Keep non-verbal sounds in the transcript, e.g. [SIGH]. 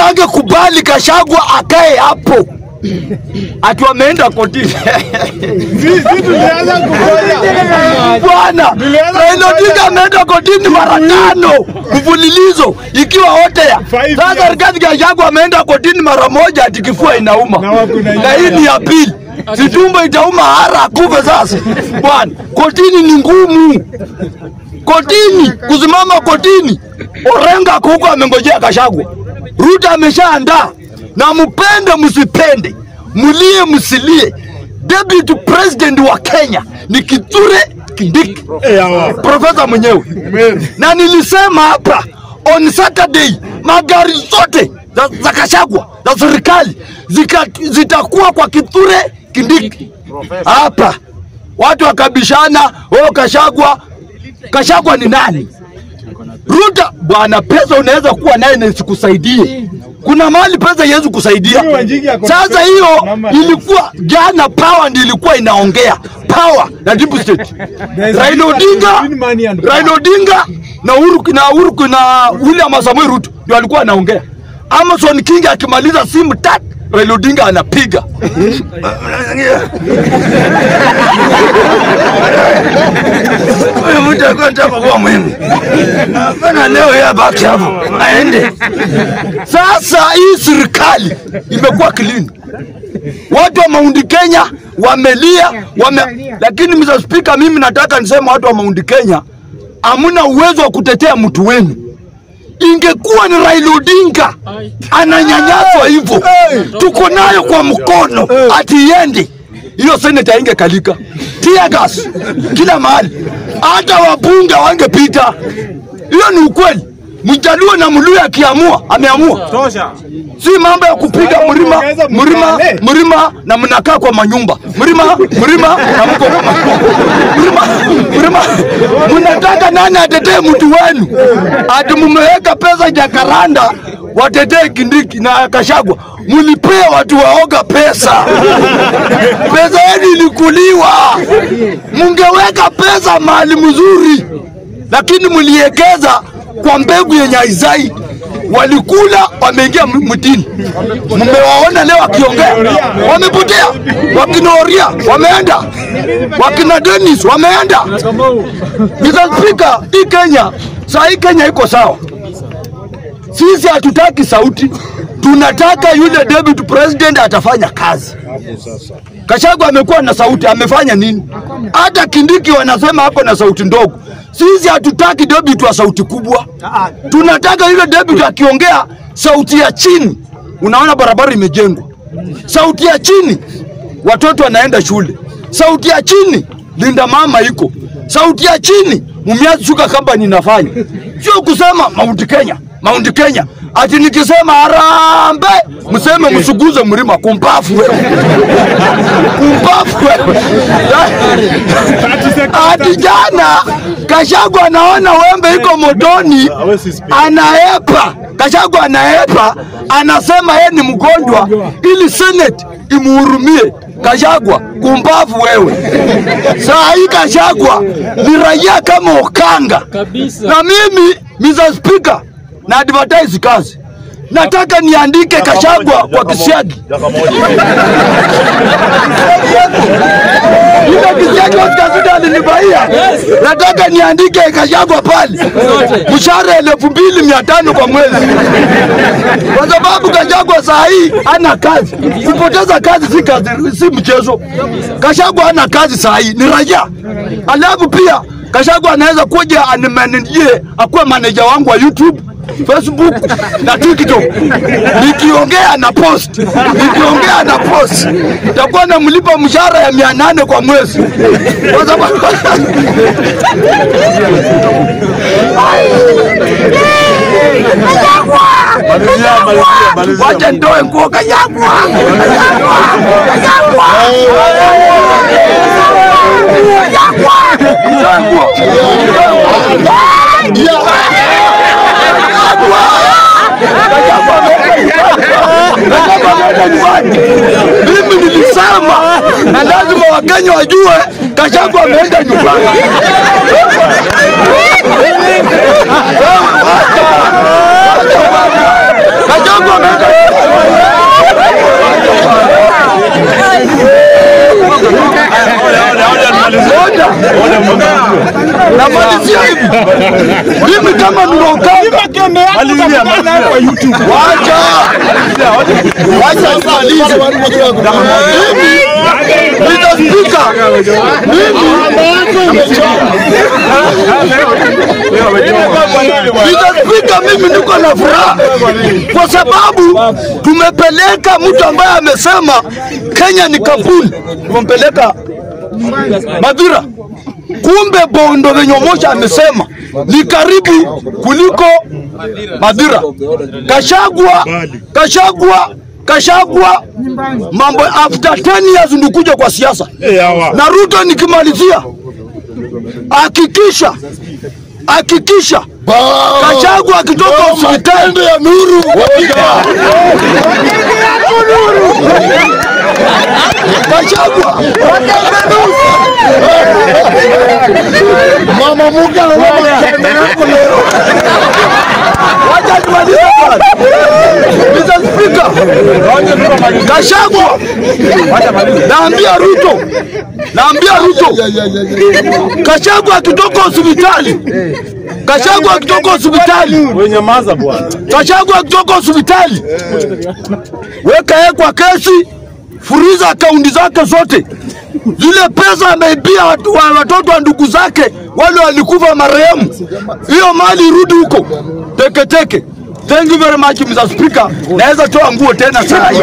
Ruto angekubali Kashagwa akae hapo ati wameenda kotini bwana. Raila Odinga ameenda kotini mara tano mfululizo ikiwa wote ya sasa. Rigathi Gachagua ameenda kotini mara moja ati kifua inauma, Na hii ni ya pili. Situmbo itauma hara akufe sasa bwana. Kotini ni ngumu, kotini kusimama kotini. Orenga huko amengojea Gachagua, Ruto ameshaandaa. Na mpende msipende, mlie msilie, deputy president wa Kenya ni Kithure Kindiki, Eh, profesa mwenyewe. Na nilisema hapa on Saturday magari zote za, za Kashagwa za serikali zitakuwa kwa Kithure Kindiki. Hapa. Watu wakabishana, oh, Kashagwa. Kashagwa ni nani? Ruto bwana, pesa unaweza kuwa naye na isikusaidie. Kuna mahali pesa iwezi kusaidia. Sasa hiyo ilikuwa jana, power ndio ilikuwa inaongea power na deep state. Raila Odinga, Raila Odinga na Uhuru na Uhuru na William Samoei Ruto ndio alikuwa anaongea. amazon King akimaliza simu tat, Raila Odinga anapiga Huyu leo yeye hapo aende. Sasa hii serikali imekuwa clean. Watu wa Mount Kenya wamelia wame... Lakini Mr. Speaker, mimi nataka niseme watu wa Mount Kenya hamna uwezo wa kutetea mtu wenu. Ingekuwa ni Raila Odinga ananyanyaswa hivyo, tuko nayo kwa mkono, ati iende hiyo seneta ingekalika. Tear gas. Kila mahali, hata wabunge wangepita. Hiyo ni ukweli. Mjaluo na Mluya akiamua ameamua. Tosha. si mambo ya kupiga mlima mlima mlima na mnakaa kwa manyumba. Mlima mlima na mko kwa manyumba. Mlima nani atetee mtu wenu? Ati mmeweka pesa Jakaranda watetee Kindiki na Kashagwa. Mulipea watu waoga pesa. Pesa yenu ilikuliwa. Mungeweka pesa mahali mzuri lakini mliekeza kwa mbegu yenye haizai walikula wameingia mtini. Mmewaona leo wakiongea, wamepotea. Wakina Oria wameenda, wakina Dennis wameenda. Mr. Hii Kenya saa hii Kenya iko sawa. Sisi hatutaki sauti, tunataka yule deputy president atafanya kazi. Kashagwa amekuwa na sauti, amefanya nini? Hata Kindiki wanasema ako na sauti ndogo. Sisi hatutaki debit wa sauti kubwa, tunataka yule debit akiongea sauti ya chini. Unaona barabara imejengwa, sauti ya chini, watoto wanaenda shule, sauti ya chini, linda mama iko, sauti ya chini, mumiazi shuka kamba ninafanya, sio kusema Mount Kenya, Mount Kenya ati nikisema harambe mseme msuguze mlima kumpafu wewe. Kumpafu wewe. Ati jana Kashagwa anaona wembe iko motoni anaepa. Kashagwa anaepa anasema yeye ni mgonjwa ili Senate imuhurumie Kashagwa kumbavu wewe. Saa hii Kashagwa ni raia kama Okanga. Na mimi Mr. Speaker na advertise kazi. Nataka niandike Kashagwa kwa kisiagi. Ile kisiagi wa Sudi alinibaia, nataka niandike Kashagwa pale. Mshahara elfu mbili mia tano kwa mwezi, kwa sababu Kashagwa saa hii ana kazi. Kupoteza kazi si kazi, si mchezo. Kashagwa ana kazi saa hii, ni raia. Alafu pia Kashagwa anaweza kuja animanijie akuwe maneja wangu wa YouTube Facebook na TikTok. Nikiongea na post, nikiongea na post, takuwa namlipa mshahara ya mia nane kwa mwezi, kwa sababu wacha ndoe nguo Kashagwa, nguo mimi nilisema na lazima Wakenya wajue Gachagua ameenda nyumbani. Gachagua ameweka namalizia hivi, mimi kama nitaspika nimalize. Mimi niko na furaha kwa sababu tumepeleka mtu ambaye amesema Kenya ni kampuni, tumempeleka Madhira. Kumbe Bondo venye Omosha amesema ni karibu kuliko Madira. Kashagwa, Kashagwa, Kashagwa, mambo after 10 years ndikuja kwa siasa. Eh, na Ruto nikimalizia, hakikisha hakikisha Kashagwa akitoka hospitali ya Nuru [LAUGHS] Muka na mama. Speaker. Kashagwa. Naambia Ruto. Naambia Ruto. Kashagwa akitoka hospitali. Kashagwa akitoka hospitali. Wewe nyamaza bwana. Kashagwa akitoka hospitali, weka yeye kwa kesi, furiza akaunti zake zote. Zile pesa ameibia watoto wa ndugu zake wale walikufa marehemu, hiyo mali irudi huko teketeke. Thank you very much Mr. Speaker. Naweza toa nguo tena saa hii.